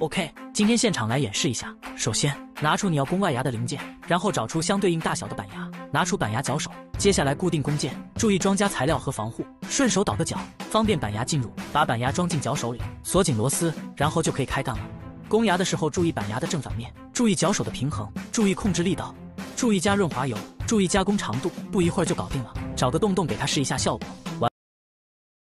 ok 今天现场来演示一下。首先拿出你要攻外牙的零件然后找出相对应大小的板牙拿出板牙脚手接下来固定弓箭注意装加材料和防护顺手倒个角方便板牙进入把板牙装进脚手里锁紧螺丝然后就可以开干了。攻牙的时候注意板牙的正反面注意脚手的平衡注意控制力道注意加润滑油注意加工长度不一会儿就搞定了。找个洞洞给它试一下效果。